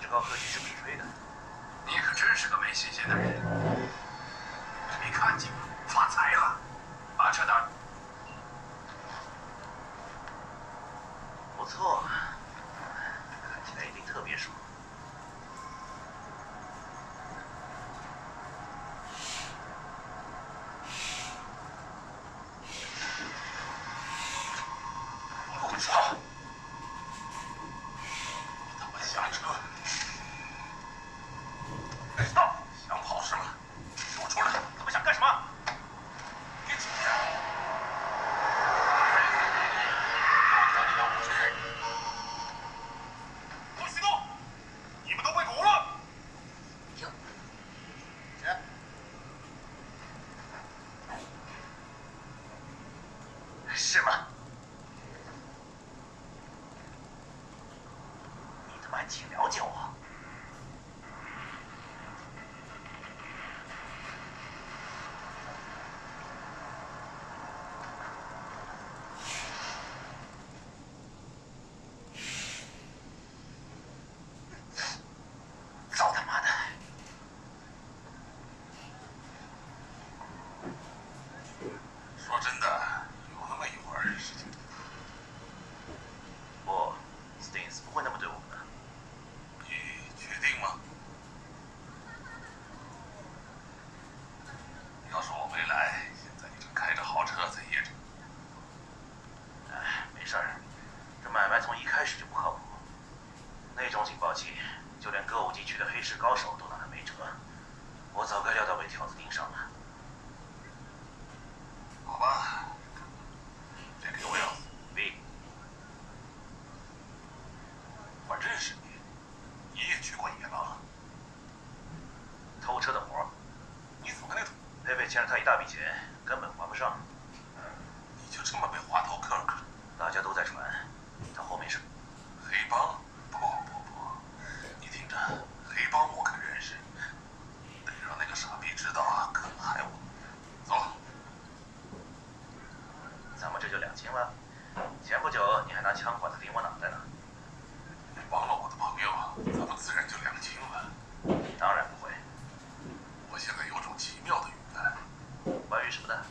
这高科技是必吹的。你可真是个没信心的人。没看见吗？发财了！把车打。不错，看起来一定特别爽。我操！是吗？你他妈还挺了解我。操他妈的！说真的，有那么一会儿事情。不，Stins 不会那么对我们的。你确定吗？要是我没来，现在你正开着豪车在夜城。哎，没事儿，这买卖从一开始就不靠谱。那种警报器，就连歌舞地区的黑市高手都拿他没辙。我早该料到被条子盯上了。好吧，别给我要死，V，我认识你，你也去过野狼，偷车的活儿，你怎么跟那佩佩欠了他一大笔钱，根本还不上。前不久你还拿枪管子顶我脑袋呢你帮了我的朋友咱们自然就两清了当然不会。我现在有种奇妙的预感关于什么的